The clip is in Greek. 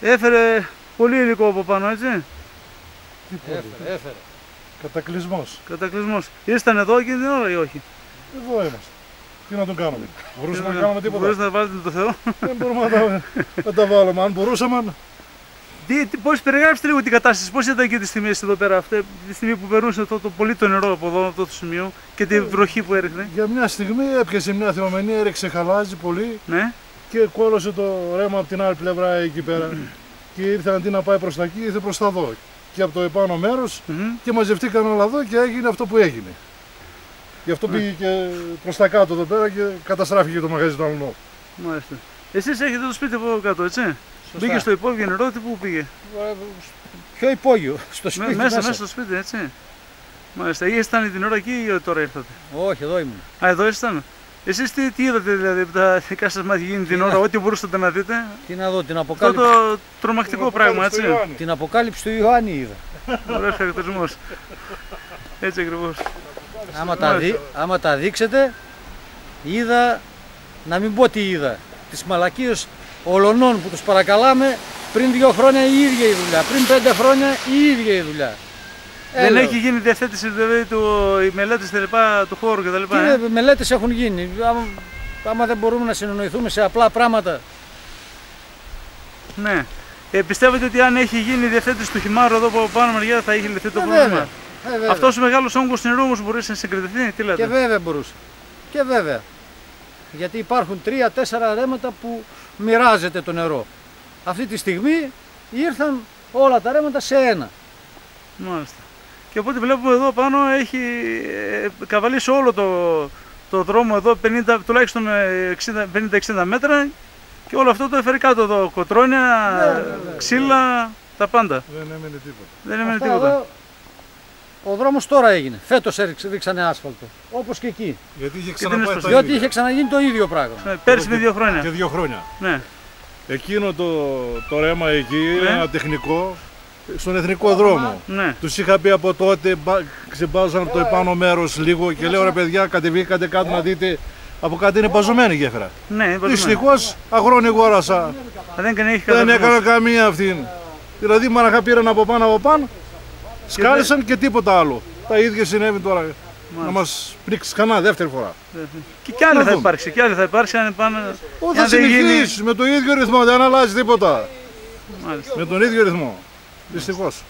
Έφερε πολύ υλικό από πάνω, έτσι. Έφερε, έφερε. Κατακλυσμός. Κατακλυσμός. Ήσταν εδώ και την ώρα ή όχι; Εδώ είμαστε. Τι να τον κάνουμε; Μπορούσαμε να κάνουμε; τίποτα. Μπορούσαμε να βάλετε το Θεό; Δεν μπορούμε να τα, να τα βάλουμε. Αν μπορούσαμε, τι, τι, πώς περιγράψτε λίγο την κατάσταση, πώς ήταν εκεί τη στιγμή εσείς εδώ πέρα, αυτή, τη στιγμή που περνούσε το, το πολύ το νερό από εδώ, από αυτό το σημείο και τη βροχή που έριχνε. Για μια στιγμή έπιασε μια θεομενή, έριξε χαλάζι πολύ Ναι, και κόλωσε το ρέμα από την άλλη πλευρά εκεί πέρα. και ήρθε αντί να πάει προς τα εκεί, ήρθε προς τα δω. Και από το επάνω μέρος Μμμ. και μαζευτήκαν όλα εδώ και έγινε αυτό που έγινε. Γι' αυτό πήγε και προς τα κάτω εδώ πέρα και καταστράφηκε το μαγαζί του αλουνού. μάλιστα. Εσείς έχετε το σπίτι από κάτω, έτσι; Σωστά. Μπήκε στο υπόγειο νερό, τι πού πήγε; Ε, Πιο υπόγειο, στο Με- σπίτι μέσα, μέσα στο σπίτι, έτσι. Μάλιστα. Ή ήσταν την ώρα εκεί ή τώρα ήρθατε; Όχι, εδώ ήμουν. Α, εδώ ήσταν. Εσείς τι, τι είδατε δηλαδή από τα δικά σας μάτια γίνει την ώρα, ό,τι μπορούσατε να δείτε; Τι να δω, την Αυτό αποκάλυψη, το τρομακτικό πράγμα, έτσι. την αποκάλυψη του Ιωάννη είδα. Ωραίος χαρακτηρισμός. Έτσι ακριβώς. Άμα τα, δει, άμα τα δείξετε, είδα, να μην πω τι είδα, τις μαλακίες ολονών που τους παρακαλάμε πριν δύο χρόνια η ίδια η δουλειά, πριν πέντε χρόνια η ίδια η δουλειά. Δεν Έλεος. έχει γίνει διαθέτηση δηλαδή του, οι μελέτες τελεπά, του χώρου κτλ. Τι Ε; είναι, μελέτες έχουν γίνει. Άμα, άμα δεν μπορούμε να συνεννοηθούμε σε απλά πράγματα, Ναι. Ε, πιστεύετε ότι αν έχει γίνει η διαθέτηση του χυμάρου εδώ από πάνω μεριά θα είχε λυθεί το Ε, πρόβλημα; βέβαια. Ε, βέβαια. Αυτός ο μεγάλος όγκος νερού όμως μπορούσε να συγκρατηθεί, τι λέτε; Και βέβαια μπορούσε. Και βέβαια. Γιατί υπάρχουν τρία-τέσσερα ρέματα που μοιράζεται το νερό. Αυτή τη στιγμή ήρθαν όλα τα ρέματα σε ένα. Μάλιστα. Και οπότε βλέπουμε εδώ πάνω έχει ε, καβαλήσει όλο το, το δρόμο εδώ 50, τουλάχιστον ε, 60 50-60 μέτρα και όλο αυτό το έφερε κάτω εδώ. Κοτρόνια, Ναι, ναι, ναι. ξύλα, τα πάντα. Δεν έμενε τίποτα. Δεν έμενε Αυτά τίποτα. εδώ, ο δρόμος τώρα έγινε. Φέτος έριξε- ρίξανε άσφαλτο. Όπως και εκεί. Γιατί είχε είναι ξαναπάει στο- τα Διότι ίδια. είχε ξαναγίνει το ίδιο πράγμα. Ναι, Πέρσι με δύο Και χρόνια. δύο χρόνια. Ναι. Εκείνο το, το ρέμα εκεί Ναι. είναι ένα τεχνικό στον εθνικό δρόμο. Ναι. Τους είχα πει από τότε, μπα- ξεμπάζαν από το επάνω μέρος λίγο και λέω ρε παιδιά, κατεβήκατε κάτω να δείτε. Από κάτι είναι παζωμένη η γέφυρα. Ναι, είναι παντού. Δυστυχώς αγρόνι γόρασα. Δεν έκανε έχει Δεν καταβλισμούς. έκανα καμία αυτήν. Δηλαδή, μαναχά πήραν από πάνω από πάνω, σκάλισαν και τίποτα άλλο. Τα ίδια συνέβη τώρα. Να μας πρίξεις κανένα δεύτερη φορά. Και κι άλλη Να θα δούμε. υπάρξει. Και άλλη θα υπάρξει αν πάνε. Ω, αν θα δεν γίνει- συνεχίσει με το ίδιο ρυθμό, δεν αλλάζει τίποτα. Μάλιστα. Με τον ίδιο ρυθμό. Δυστυχώς.